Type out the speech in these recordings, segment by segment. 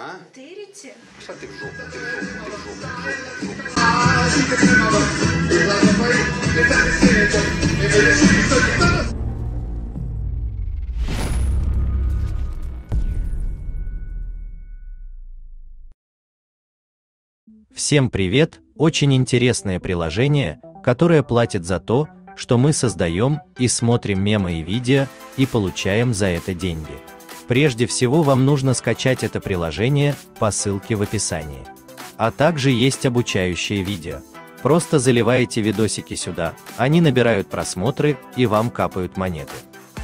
А? Тырите? Пошла ты в жопу, ты в жопу, ты в жопу, в жопу, в жопу. Всем привет! Очень интересное приложение, которое платит за то, что мы создаем и смотрим мемы и видео и получаем за это деньги. Прежде всего вам нужно скачать это приложение по ссылке в описании. А также есть обучающее видео. Просто заливаете видосики сюда, они набирают просмотры и вам капают монеты.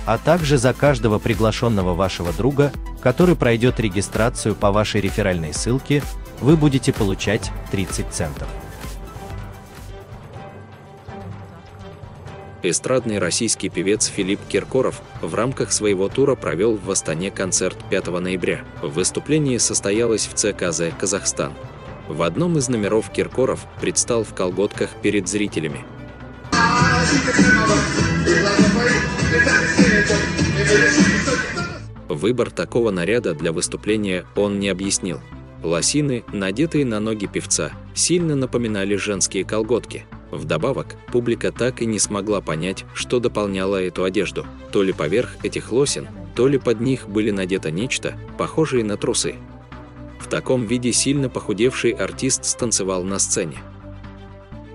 А также за каждого приглашенного вашего друга, который пройдет регистрацию по вашей реферальной ссылке, вы будете получать 30 центов. Эстрадный российский певец Филипп Киркоров в рамках своего тура провел в Астане концерт 5 ноября. Выступление состоялось в ЦКЗ «Казахстан». В одном из номеров Киркоров предстал в колготках перед зрителями. Выбор такого наряда для выступления он не объяснил. Лосины, надетые на ноги певца, сильно напоминали женские колготки. Вдобавок, публика так и не смогла понять, что дополняло эту одежду. То ли поверх этих лосин, то ли под них были надето нечто, похожее на трусы. В таком виде сильно похудевший артист станцевал на сцене.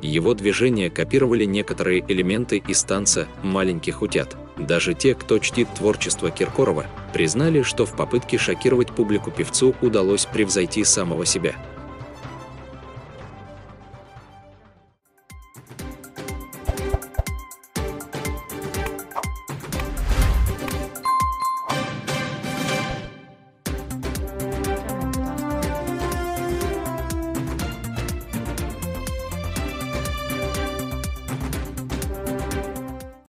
Его движения копировали некоторые элементы из танца «Маленьких утят». Даже те, кто чтит творчество Киркорова, признали, что в попытке шокировать публику певцу удалось превзойти самого себя.